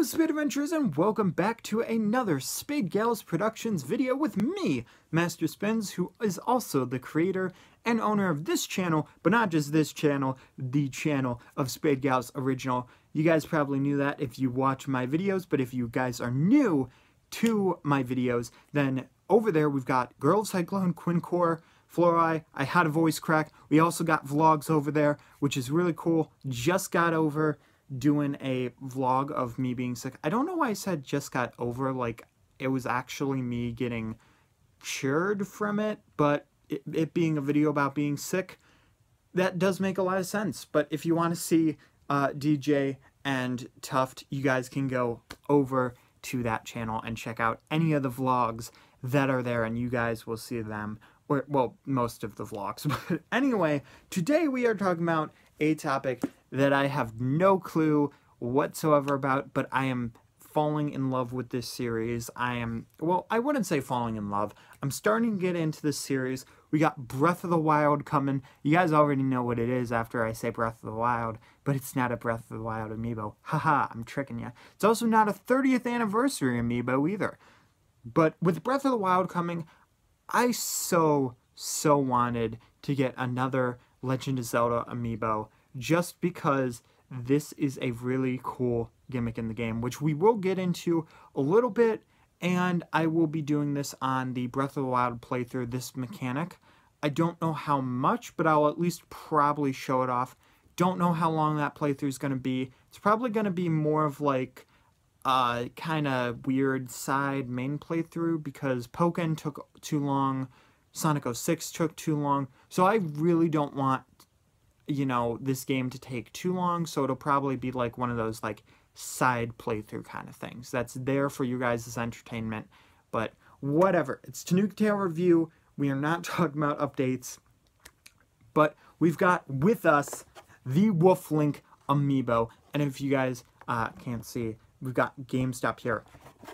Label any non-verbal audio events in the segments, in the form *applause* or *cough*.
Hello Spade Adventurers and welcome back to another Spade Galz Productions video with me, Master Spins, who is also the creator and owner of this channel, but not just this channel, the channel of Spade Galz Original. You guys probably knew that if you watch my videos, but if you guys are new to my videos, then over there we've got Girl Cyclone, Quincore, Floreye, I had a voice crack. We also got vlogs over there, which is really cool. Just got over doing a vlog of me being sick. I don't know why I said just got over, like it was actually me getting cured from it, but it, it being a video about being sick, that does make a lot of sense. But if you want to see uh, DJ and Tuft, you guys can go over to that channel and check out any of the vlogs that are there and you guys will see them or well most of the vlogs *laughs* but anyway today we are talking about a topic that I have no clue whatsoever about, but I am falling in love with this series. I am, well, I wouldn't say falling in love. I'm starting to get into this series. We got Breath of the Wild coming. You guys already know what it is after I say Breath of the Wild, but it's not a Breath of the Wild amiibo. Haha, I'm tricking you. It's also not a 30th anniversary amiibo either. But with Breath of the Wild coming, I so, so wanted to get another Legend of Zelda amiibo just because this is a really cool gimmick in the game, which we will get into a little bit, and I will be doing this on the Breath of the Wild playthrough, this mechanic. I don't know how much, but I'll at least probably show it off. Don't know how long that playthrough is going to be. It's probably going to be more of like a kind of weird side main playthrough because Pokken took too long, Sonic 06 took too long, so I really don't want you know, this game to take too long, so it'll probably be like one of those like side playthrough kind of things. That's there for you guys' as entertainment, but whatever. It's Tanooki Tail Review. We are not *laughs* talking about updates, but we've got with us the Wolf Link amiibo, and if you guys uh, can't see, we've got GameStop here.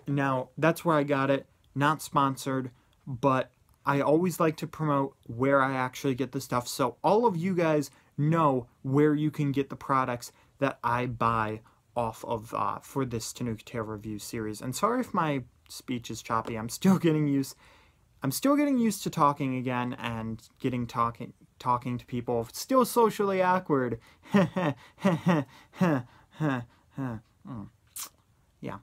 Now, that's where I got it, not sponsored, but I always like to promote where I actually get the stuff, so all of you guys know where you can get the products that I buy off of uh, for this Tanooki review series. And sorry if my speech is choppy. I'm still *laughs* getting used. I'm still getting used to talking again and getting talking talking to people. Still socially awkward. *laughs* yeah. *laughs*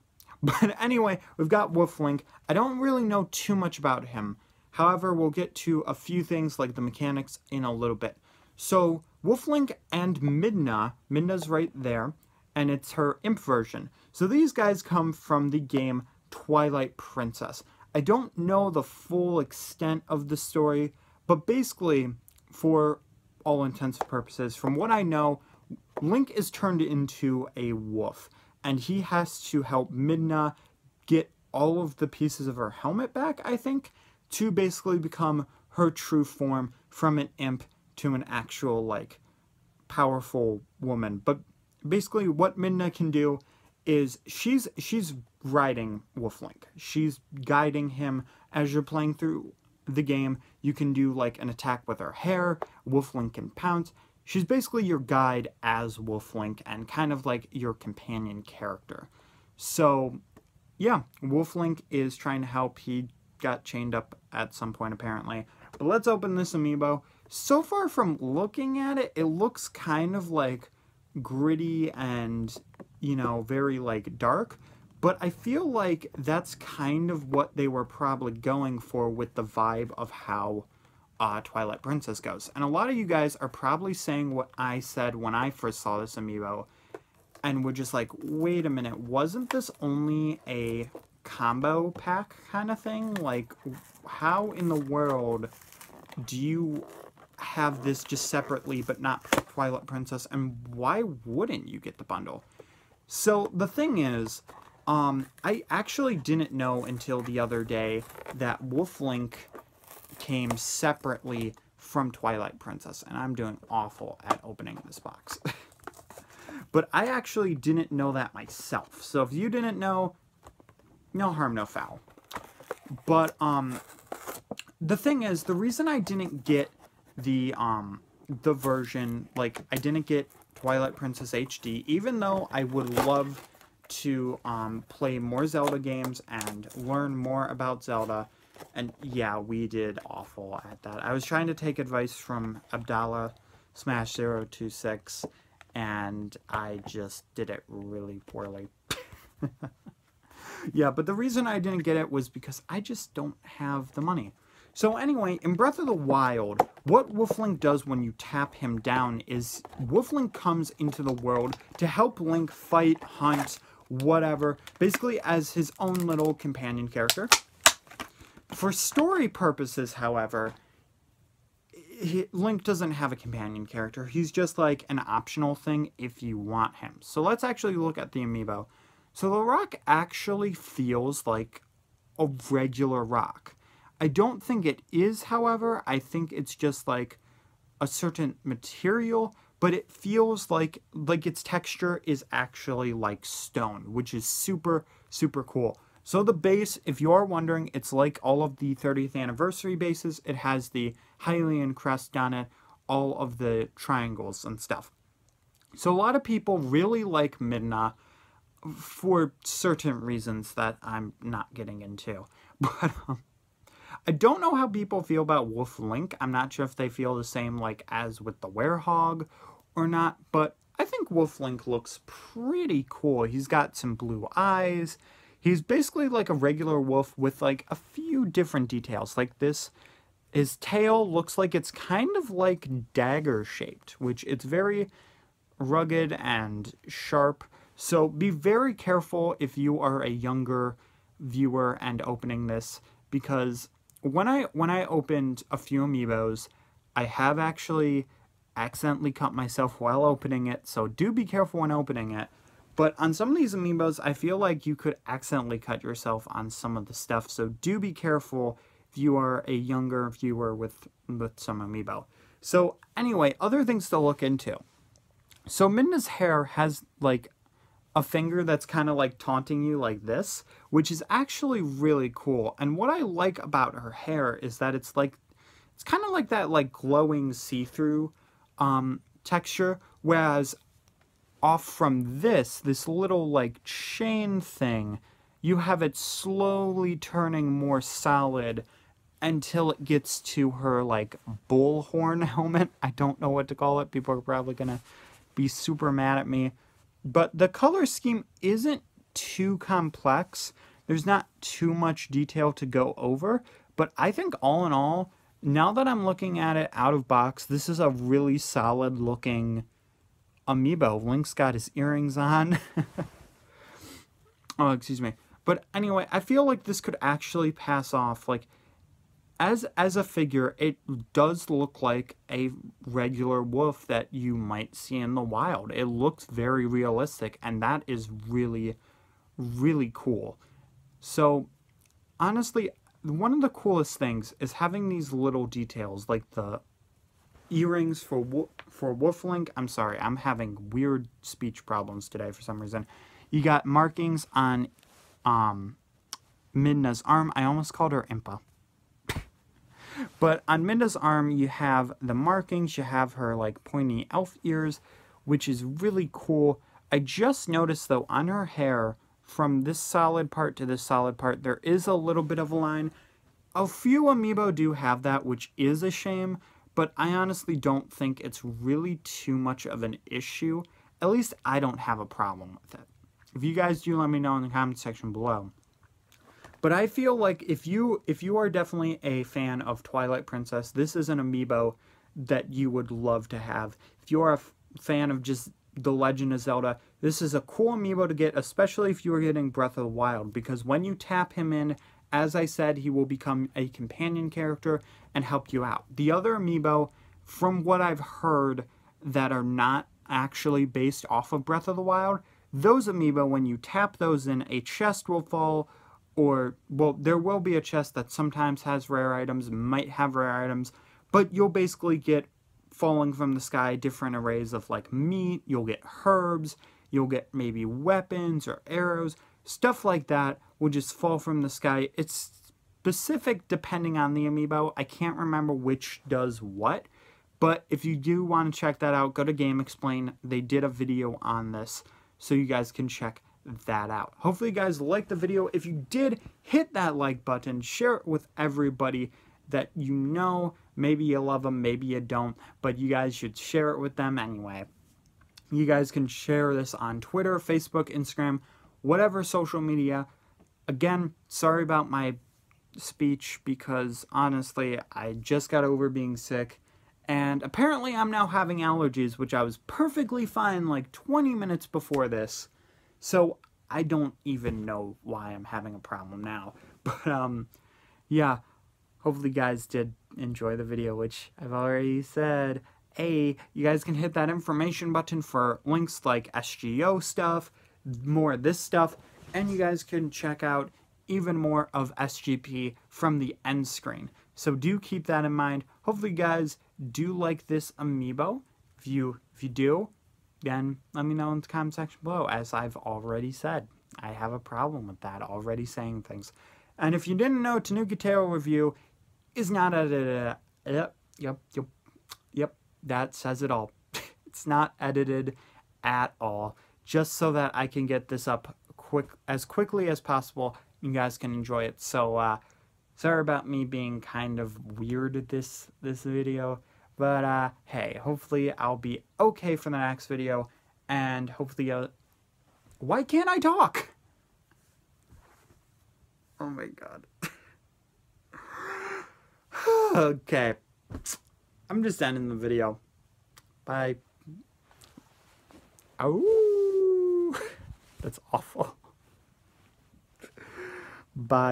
But anyway, we've got Wolflink. I don't really know too much about him. However, we'll get to a few things like the mechanics in a little bit. So, Wolflink and Midna, Midna's right there, and it's her imp version. So these guys come from the game Twilight Princess. I don't know the full extent of the story, but basically, for all intents and purposes, from what I know, Link is turned into a wolf, and he has to help Midna get all of the pieces of her helmet back, I think, to basically become her true form from an imp to an actual like powerful woman. But basically what Midna can do is she's she's riding Wolflink. She's guiding him as you're playing through the game. You can do like an attack with her hair, Wolflink can pounce. She's basically your guide as Wolflink and kind of like your companion character. So yeah, Wolflink is trying to help. He got chained up at some point apparently. But let's open this amiibo so far from looking at it, it looks kind of like gritty and, you know, very like dark. But I feel like that's kind of what they were probably going for with the vibe of how uh, Twilight Princess goes. And a lot of you guys are probably saying what I said when I first saw this amiibo. And we're just like, wait a minute, wasn't this only a combo pack kind of thing? Like, how in the world do you have this just separately, but not Twilight Princess, and why wouldn't you get the bundle? So the thing is, um, I actually didn't know until the other day that Wolf Link came separately from Twilight Princess, and I'm doing awful at opening this box. *laughs* but I actually didn't know that myself. So if you didn't know, no harm, no foul. But um, the thing is, the reason I didn't get the um the version like I didn't get Twilight Princess HD even though I would love to um, play more Zelda games and learn more about Zelda. And yeah, we did awful at that. I was trying to take advice from Abdallah Smash 026 and I just did it really poorly. *laughs* yeah, but the reason I didn't get it was because I just don't have the money. So anyway, in Breath of the Wild, what Wolf does when you tap him down is Wolf comes into the world to help Link fight, hunt, whatever, basically as his own little companion character. For story purposes, however, he, Link doesn't have a companion character. He's just like an optional thing if you want him. So let's actually look at the amiibo. So the rock actually feels like a regular rock. I don't think it is, however. I think it's just like a certain material, but it feels like like its texture is actually like stone, which is super super cool. So the base, if you are wondering, it's like all of the 30th anniversary bases. It has the Hylian crest on it, all of the triangles and stuff. So a lot of people really like Midna for certain reasons that I'm not getting into. *laughs* But um, I don't know how people feel about Wolf Link. I'm not sure if they feel the same like as with the Werehog or not, but I think Wolf Link looks pretty cool. He's got some blue eyes. He's basically like a regular wolf with like a few different details. Like this, his tail looks like it's kind of like dagger shaped, which it's very rugged and sharp. So be very careful if you are a younger viewer and opening this because when I when I opened a few amiibos, I have actually accidentally cut myself while opening it. So do be careful when opening it but on some of these amiibos, I feel like you could accidentally cut yourself on some of the stuff. So do be careful if you are a younger viewer with, with some amiibo. So anyway, other things to look into. So Midna's hair has like a finger that's kind of like taunting you like this, which is actually really cool. And what I like about her hair is that it's like, it's kind of like that like glowing see-through um, texture, whereas off from this, this little like chain thing, you have it slowly turning more solid until it gets to her like bullhorn *laughs* helmet. I don't know what to call it. People are probably gonna be super mad at me. But the color scheme isn't too complex. There's not too much detail to go over. But I think all in all, now that I'm looking at it out of box, this is a really solid looking amiibo. Link's got his earrings on. *laughs* oh, excuse me. But anyway, I feel like this could actually pass off like as as a figure, it does look like a regular wolf that you might see in the wild. It looks very realistic and that is really really cool. So, honestly, one of the coolest things is having these little details like the earrings for for Wolflink. I'm sorry, I'm having weird speech problems today for some reason. You got markings on um, Midna's arm. I almost called her Impa. But on Midna's arm, you have the markings. You have her like pointy elf ears, which is really cool. I just noticed though on her hair, from this solid part to this solid part, there is a little bit of a line. A few amiibo do have that, which is a shame, but I honestly don't think it's really too much of an issue. At least I don't have a problem with it. If you guys do, let me know in the comment section below. But I feel like if you if you are definitely a fan of Twilight Princess, this is an amiibo that you would love to have. If you are a fan of just The Legend of Zelda, this is a cool amiibo to get, especially if you are getting Breath of the Wild, because when you tap him in as I said, he will become a companion character and help you out. The other amiibo, from what I've heard, that are not actually based off of Breath of the Wild, those amiibo, when you tap those in, a chest will fall, or, well, there will be a chest that sometimes has rare items, might have rare items, but you'll basically get falling from the sky different arrays of like meat, you'll get herbs, you'll get maybe weapons or arrows, stuff like that will just fall from the sky. It's specific depending on the amiibo. I can't remember which does what. But if you do want to check that out, go to GameXplain They did a video on this, so you guys can check that out. Hopefully you guys liked the video. If you did, hit that like button, share it with everybody that you know. Maybe you love them, maybe you don't, but you guys should share it with them anyway. You guys can share this on Twitter, Facebook, Instagram, whatever social media. Again, sorry about my speech because honestly, I just got over being sick. And apparently, I'm now having allergies, which I was perfectly fine like 20 minutes before this. So I don't even know why I'm having a problem now. *laughs* But, um, yeah, hopefully, you guys did enjoy the video, which I've already said. A, you guys can hit that information button for links like SGO stuff, more of this stuff, and you guys can check out even more of SGP from the end screen. So do keep that in mind. Hopefully you guys do like this amiibo. If you if you do, then let me know in the comment section below. As I've already said, I have a problem with that, already saying things. And if you didn't know, Tanooki Tail review is not edited. Yep, yep, yep, yep. That says it all. *laughs* it's not edited at all, just so that I can get this up quick as quickly as possible you guys can enjoy it. So uh, sorry about me being kind of weird at this this video, but uh, hey, hopefully I'll be okay for the next video, and hopefully, uh, why can't I talk? Oh my god. *sighs* okay, I'm just ending the video. Bye. Oh, *laughs* that's awful. Bye.